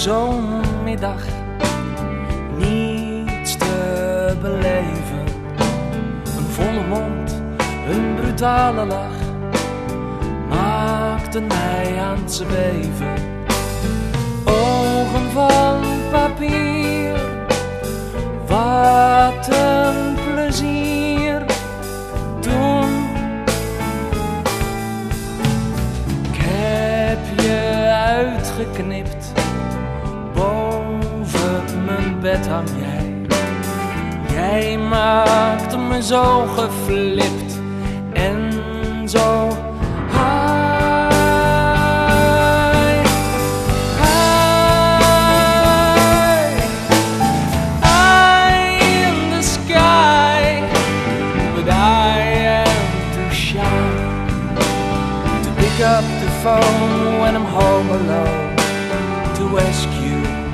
zo'n middag niets te beleven. Een volle mond, een brutale lach maakten mij aan het zweven. Ogen van papier, wat een plezier toen. Heb je uitgeknipt, bed hang jij. Jij maakte me zo geflipt en zo up the phone when I'm home alone to ask you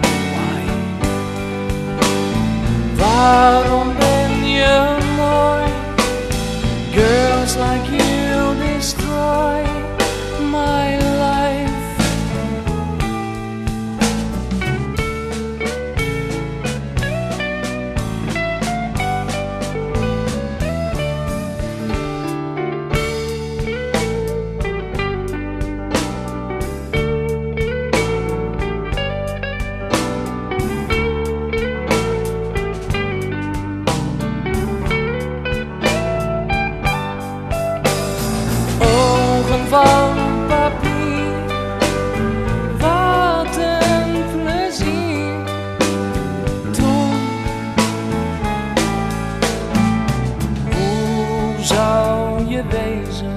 Waarom ben je mooi? Girls like you destroy wezen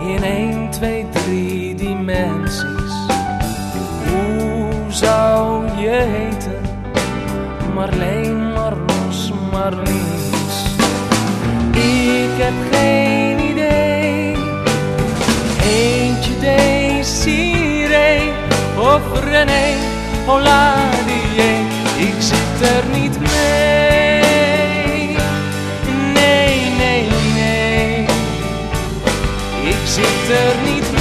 in 1, 2, 3 dimensies? Hoe zou je heten? Marleen, Marloes, Marlies. Ik heb geen idee. Eentje Desiree of René Oladier. Ik zit er niet zit er niet